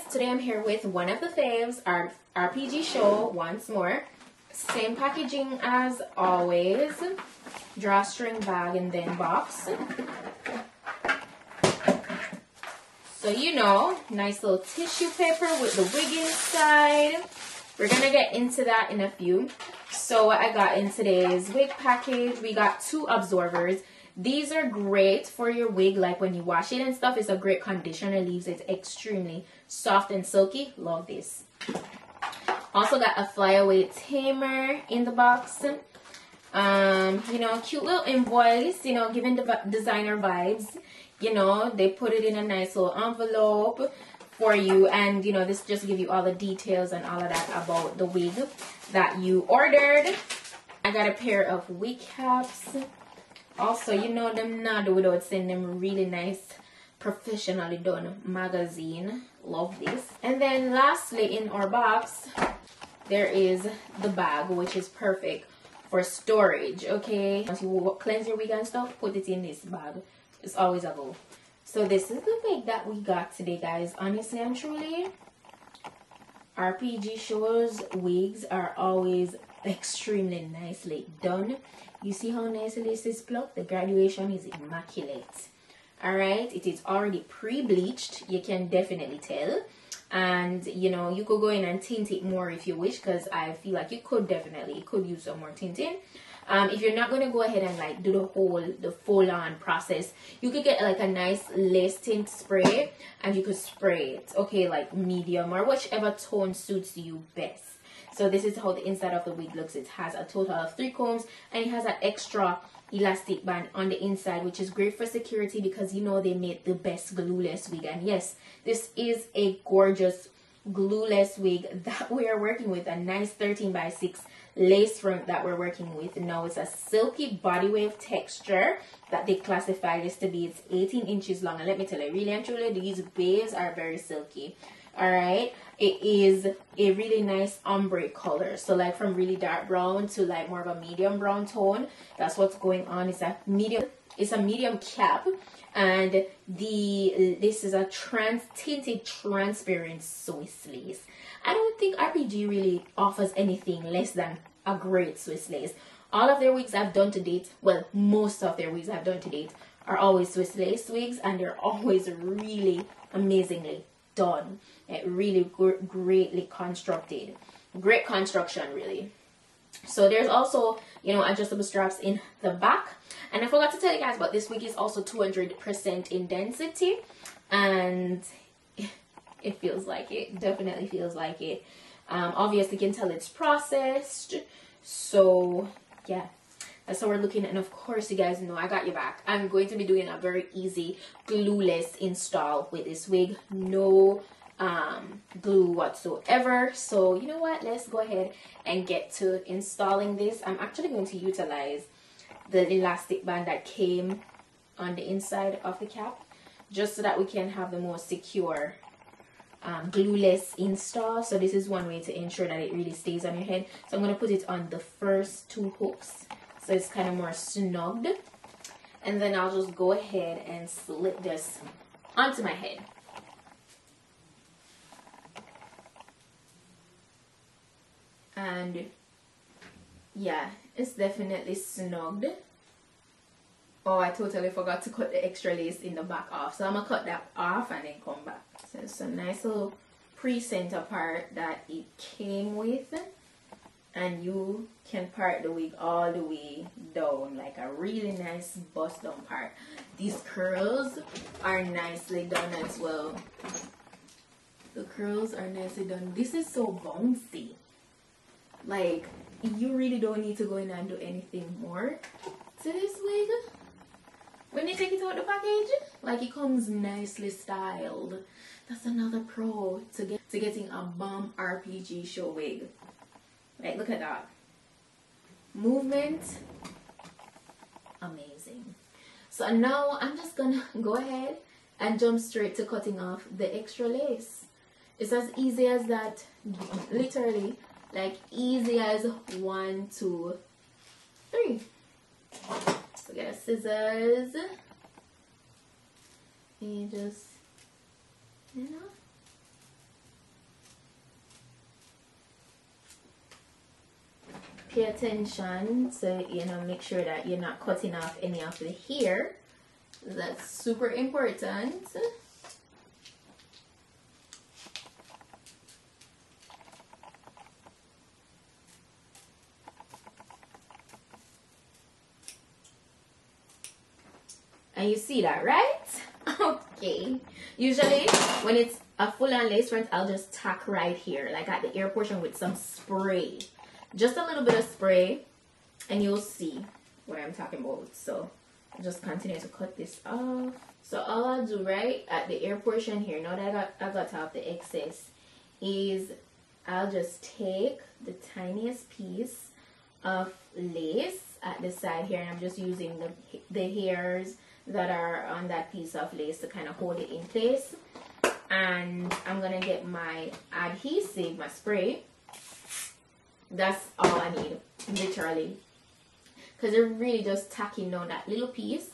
guys, today I'm here with one of the faves, our RPG show once more. Same packaging as always. Drawstring bag and then box. So you know, nice little tissue paper with the wig inside. We're gonna get into that in a few. So what I got in today's wig package, we got two absorbers. These are great for your wig, like when you wash it and stuff. It's a great conditioner, leaves it extremely soft and silky. Love this. Also got a flyaway tamer in the box. Um, you know, cute little invoice, you know, giving the designer vibes. You know, they put it in a nice little envelope for you and you know this just give you all the details and all of that about the wig that you ordered i got a pair of wig caps also you know them not without sending them really nice professionally done magazine. Love this. And then lastly in our box there is the bag which is perfect for storage okay? Once you cleanse your wig and stuff put it in this bag. It's always a go. So this is the wig that we got today guys. Honestly and truly rpg shows wigs are always extremely nicely done you see how nicely this is plucked? The graduation is immaculate. Alright, it is already pre-bleached. You can definitely tell. And, you know, you could go in and tint it more if you wish because I feel like you could definitely, could use some more tinting. Um, if you're not going to go ahead and like do the whole, the full on process, you could get like a nice lace tint spray and you could spray it, okay, like medium or whichever tone suits you best. So this is how the inside of the wig looks. It has a total of three combs and it has an extra elastic band on the inside which is great for security because you know they made the best glueless wig. And yes this is a gorgeous glueless wig that we are working with a nice 13 by 6 lace front that we're working with. Now it's a silky body wave texture that they classify this to be. It's 18 inches long. And let me tell you really and truly these waves are very silky all right it is a really nice ombre color. So like from really dark brown to like more of a medium brown tone. That's what's going on. It's a medium it's a medium cap. And the this is a trans tinted transparent swiss lace. I don't think rpg really offers anything less than a great swiss lace. All of their wigs i've done to date well most of their wigs i've done to date are always swiss lace wigs and they're always really amazingly done it really greatly constructed great construction really. So there's also you know adjustable straps in the back. And i forgot to tell you guys but this wig is also 200 percent in density. And it feels like it definitely feels like it. Um, obviously you can tell it's processed. So yeah that's how we're looking and of course you guys know i got your back. I'm going to be doing a very easy glueless install with this wig. No um, glue whatsoever. So you know what? Let's go ahead and get to installing this. I'm actually going to utilize the elastic band that came on the inside of the cap just so that we can have the more secure um, glueless install. So this is one way to ensure that it really stays on your head. So I'm going to put it on the first two hooks so it's kind of more snugged. And then I'll just go ahead and slip this onto my head. And yeah it's definitely snugged. Oh I totally forgot to cut the extra lace in the back off. So I'm gonna cut that off and then come back. So it's a nice little pre-center part that it came with and you can part the wig all the way down like a really nice bust down part these curls are nicely done as well the curls are nicely done this is so bouncy like, you really don't need to go in and do anything more to this wig. When you take it out the package, like it comes nicely styled. That's another pro to get to getting a bomb RPG show wig. Like, look at that. Movement, amazing. So now I'm just gonna go ahead and jump straight to cutting off the extra lace. It's as easy as that, literally like easy as one two three so get scissors and just you know pay attention so you know make sure that you're not cutting off any of the hair. That's super important. And you see that right? Okay. Usually when it's a full on lace front I'll just tack right here like at the ear portion with some spray just a little bit of spray and you'll see what I'm talking about. So just continue to cut this off. So all I'll do right at the ear portion here now that I got, I got off the excess is I'll just take the tiniest piece of lace at the side here and I'm just using the, the hairs that are on that piece of lace to kind of hold it in place. And I'm gonna get my adhesive my spray that's all I need literally. Because you're really just tacking down that little piece.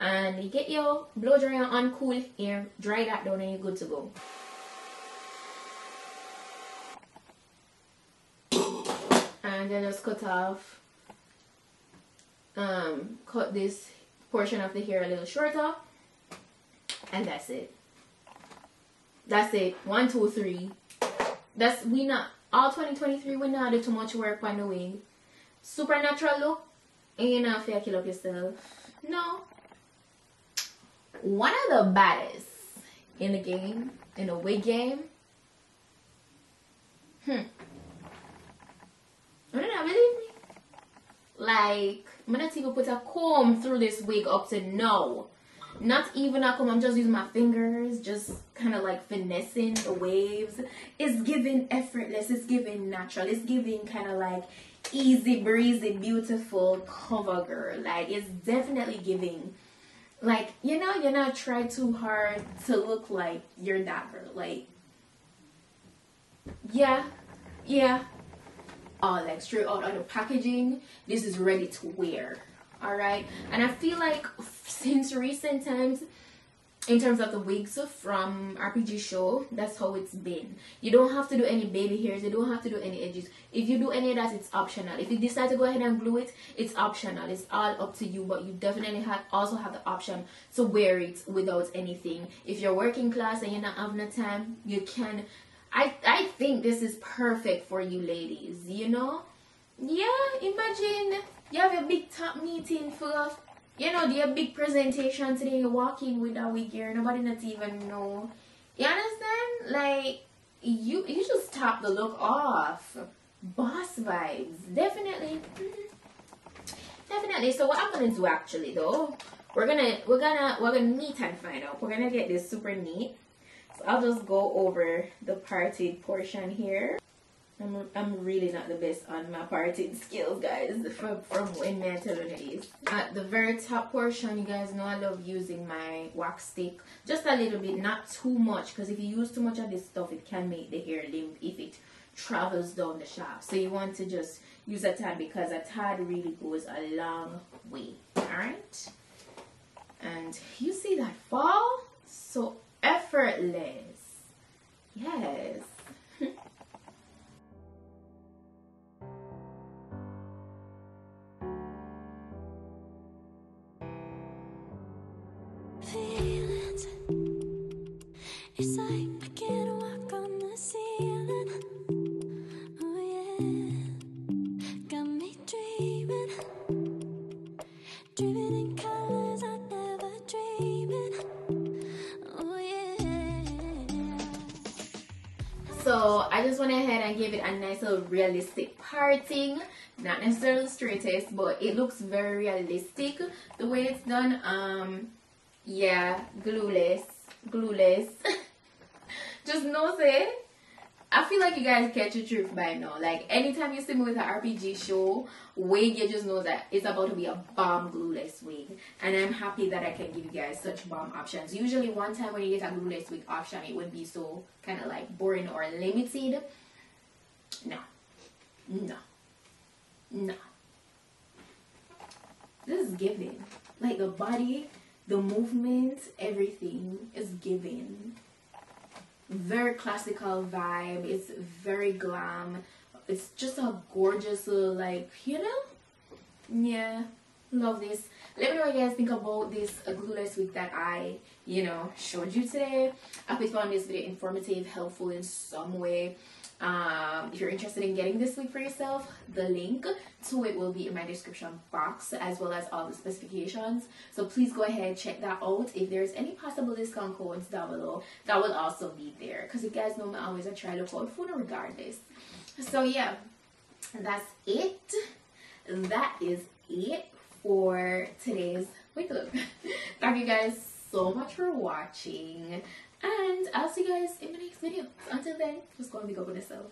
And you get your blow dryer on cool air dry that down and you're good to go. And then just cut off um cut this portion of the hair a little shorter. And that's it. That's it. One two three. That's we not all 2023 we not do too much work on the wig supernatural look. And you not feel kill up yourself. No. One of the baddest in the game in the wig game. Hmm. You don't believe me? Like I'm not even put a comb through this wig up to no. Not even a comb. I'm just using my fingers, just kind of like finessing the waves. It's giving effortless. It's giving natural. It's giving kind of like easy breezy, beautiful cover girl. Like it's definitely giving. Like you know, you're not trying too hard to look like you're that girl. Like yeah, yeah, All out of the packaging this is ready to wear all right. And i feel like since recent times in terms of the wigs from rpg show that's how it's been. You don't have to do any baby hairs. You don't have to do any edges. If you do any of that it's optional. If you decide to go ahead and glue it it's optional. It's all up to you but you definitely have also have the option to wear it without anything. If you're working class and you're not having the time you can. I I think this is perfect for you ladies, you know? Yeah, imagine you have a big top meeting for you know, the big presentation today, you walk with a wig here, nobody not even know. You understand? Like you you just top the look off. Boss vibes. Definitely. Definitely. So what I'm gonna do actually though, we're gonna we're gonna we're gonna meet and find out. We're gonna get this super neat so I'll just go over the parted portion here. I'm, I'm really not the best on my parted skills, guys, from, from when me telling you At the very top portion, you guys know I love using my wax stick. Just a little bit, not too much, because if you use too much of this stuff, it can make the hair limp if it travels down the shaft. So you want to just use a tad because a tad really goes a long way. Alright? And you see that fall? So effortless. Yes. It's like I can't walk on the. Oh dreamed. So I just went ahead and gave it a nice little realistic parting. Not necessarily straightest, but it looks very realistic the way it's done. Um, yeah, glueless, glueless. just know say I feel like you guys catch the truth by now. Like anytime you see me with an RPG show wig, you just know that it's about to be a bomb glueless wig. And I'm happy that I can give you guys such bomb options. Usually one time when you get a glueless wig option, it would be so kind of like boring or limited. No. No. No. This is giving. Like the body, the movement, everything is giving. Very classical vibe. It's very glam. It's just a gorgeous little like you know? Yeah. Love this. Let me know what you guys think about this glueless wig that i you know showed you today. I hope you found this video informative helpful in some way um, if you're interested in getting this wig for yourself the link to it will be in my description box as well as all the specifications. So please go ahead and check that out. If there's any possible discount codes down below that will also be there. Because you guys know me always I try to out for regardless. So yeah that's it. That is it for today's wig look thank you guys so much for watching and I'll see you guys in my next video. Until then, just go and be good with yourself.